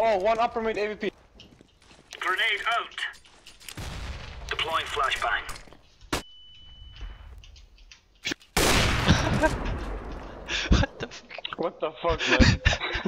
Oh, one upper mid AVP. Grenade out. Deploying flashbang. what the fuck? What the fuck, man?